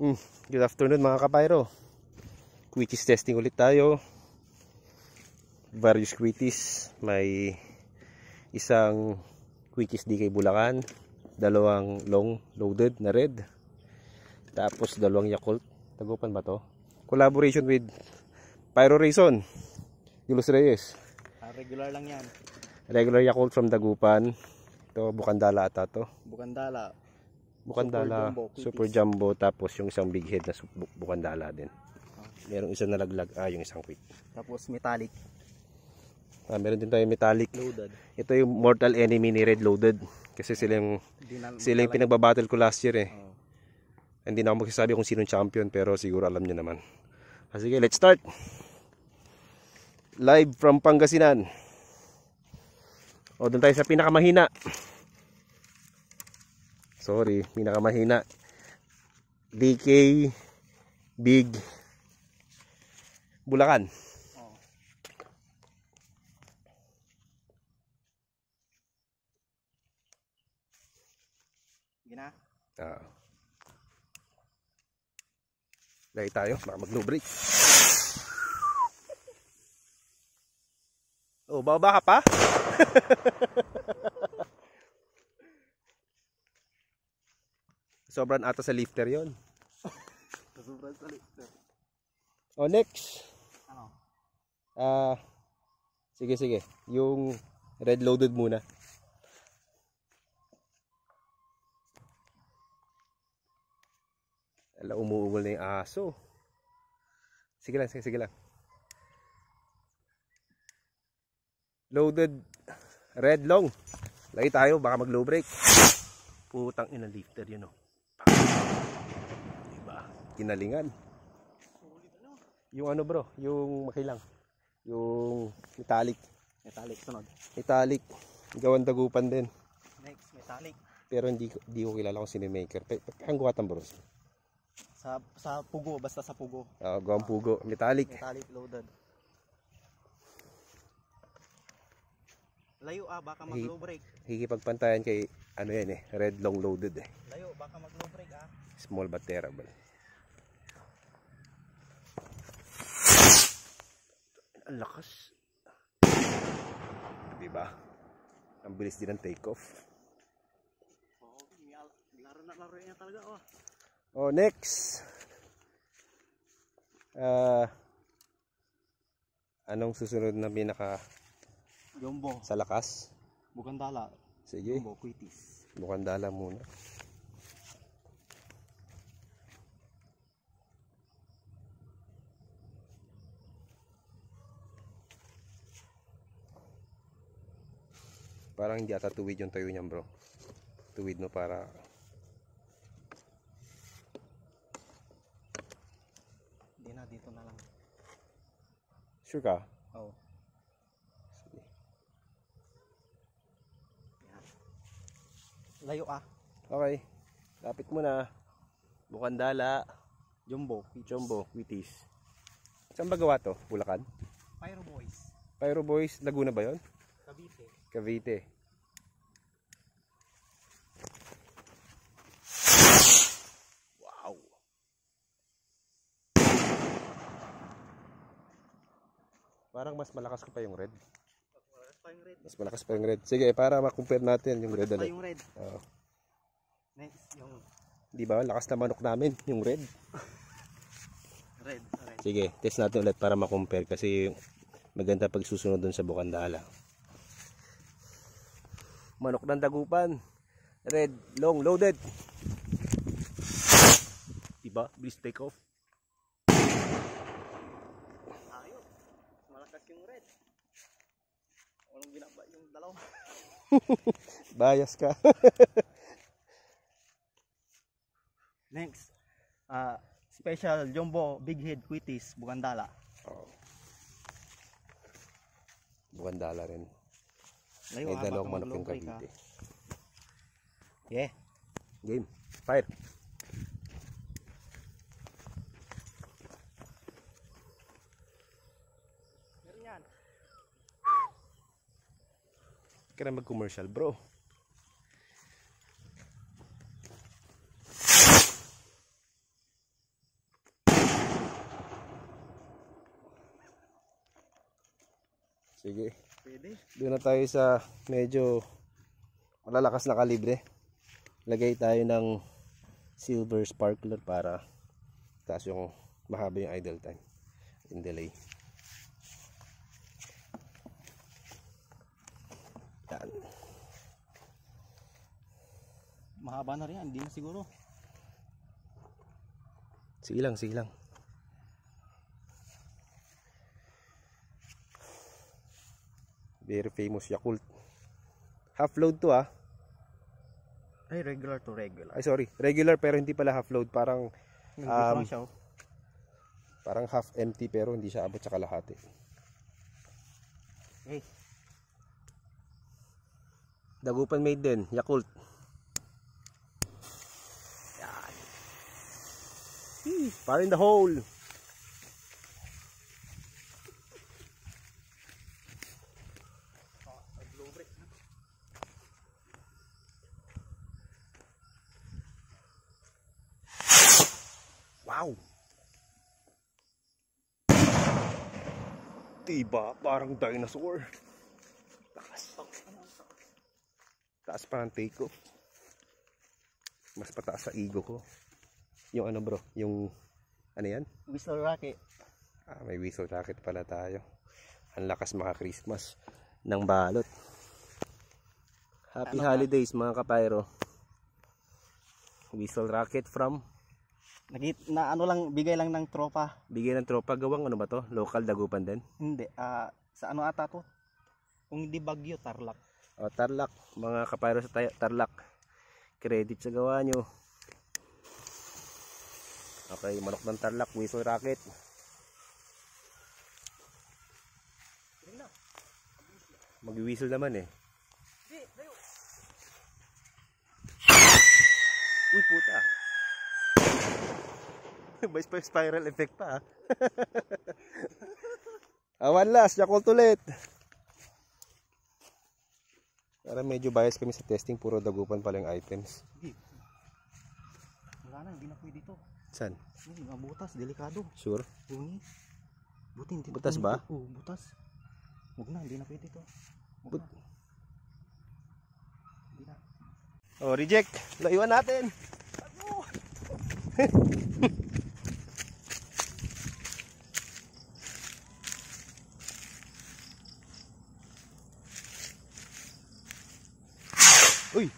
Mm, good afternoon mga kapayro. Quickies testing ulit tayo. Various quickies. May isang quickies DK Bulacan. Dalawang long loaded na red. Tapos dalawang Yakult. Tagupan ba to? Collaboration with Pyro Rayson. Julius Reyes. Ah, regular lang yan. Regular Yakult from Dagupan. Ito, Bukandala ata to. Bukandala. Bukandala, Super Jumbo, Quickies. Super Jumbo, tapos yung isang big head na Bukandala din. Merong isang nalaglag, ah, yung isang quick. Tapos metallic. Ah, meron din tayo metallic. Loaded. Ito yung mortal enemy ni Red Loaded. Kasi sila yung, sila yung pinagbabattle ko last year eh. Oh. Hindi na ako magsasabi kung sinong champion, pero siguro alam niyo naman. Ah, sige, let's start! Live from Pangasinan. O, doon tayo sa pinakamahina. Sorry, pinakamahina. DK Big Bulacan. Oh. Gina. Ah. Lagi tayo, baka mag-no break. Oh, bababa ka pa? Sobrang ata sa lifter yon. Sobrang salit. Oh, next. Ano? Ah, sige, sige. Yung red loaded muna. Ala, umuugol na yung aso. Sige lang, sige, sige lang. Loaded red long. Lagi tayo, baka mag low break. Putang ina lifter yun oh. Diba? Kinalingan. Yung ano bro, yung makilang. Yung metallic. Metallic sunod. Metallic. Gawan dagupan din. Next, metallic. Pero hindi, hindi ko kilala kung sino maker. Ang guwatan bro. Sa sa pugo, basta sa pugo. Uh, gawang pugo. Metallic. Metallic loaded. Layo ah, baka mag low break. Hikipagpantayan kay ano yan eh. Red long loaded eh. Layo, baka mag low break ah. Small but terrible. Ang lakas. Diba? Ang bilis din ng take off. Oo, laro na laro niya talaga oh. Oh, next. Ah anong susunod na pinaka Jumbo, sa lakas? Bukandala, Sige, Jumbo, Quitis. mukhang dala muna. Parang hindi ata tuwid yung tayo niyan bro. Tuwid no para Hindi na, dito na lang. Sure ka? Oh. Sige. Yan. Layo ah. Okay. Lapit mo na. Bukandala, Jumbo, Quitis. Jumbo, Quitis. Saan ba gawa to? Bulacan? Pyro Boys. Pyro Boys, Laguna ba yon? Cavite. Cavite. Wow. Parang mas malakas ko pa yung red. Oras pa yung red. Mas malakas pa yung red. Sige, para ma-compare natin yung red Pa ulit. yung red. Oo. Next, yung Di ba? Lakas na manok namin, yung red. red. Red. Sige, test natin ulit para ma-compare kasi maganda pag susunod dun sa Bukandala. Manok ng dagupan. Red, long, loaded. Diba? Bilis take off. Ayos. Malakas yung red. Walang ginaba yung dalawa. Bias ka. Next. ah special Jumbo Big Head Quitis Bukandala. oh. Bukandala rin. Ngayon, May dalawang manok yung Cavite. Ah. Yeah. Game. Fire. Meron yan. Kaya mag-commercial bro. Sige. Pwede. Doon na tayo sa medyo malalakas na kalibre. Lagay tayo ng silver sparkler para taas yung mahaba yung idle time in delay. Yan. Mahaba na rin yan. Hindi na siguro. Sige lang, sige lang. Very famous Yakult. Half load to ah. Ay, regular to regular. Ay sorry, regular pero hindi pala half load, parang Um, siya. oh. parang half empty pero hindi siya abot sa kalahati. Eh, Dagupan made din, Yakult. Yan. Fire in the hole. Diba? Parang dinosaur. Taas. Taas pa ng take off. Mas pataas sa ego ko. Yung ano bro, yung ano yan? whistle rocket. Ah, may whistle rocket pala tayo. Ang lakas maka Christmas ng balot. Happy Ano ka? holidays mga kapayro. Whistle rocket from Nagit na ano lang, bigay lang ng tropa. bigay ng tropa gawang ano ba to? Local dagupan din. Hindi, ah, sa ano ata to? Kung hindi bagyo, tarlak. O, Tarlac, mga kapayro sa Tarlac. Credit sa gawa nyo. Okay, manok ng Tarlac, whistle rocket. Mag-whistle naman eh. May sp- spiral effect pa ah. Awan last, Yakult ulit. Para medyo bias kami sa testing, puro dagupan pala yung items. Hindi. Wala na, hindi na pwede to. Saan? Hindi, butas, delikado. Sure? Bungi. Buti, hindi Butas ba? Oo, butas. Huwag na, hindi na pwede to. Huwag na. Hindi na. Oh, reject. Laiwan natin. Uy!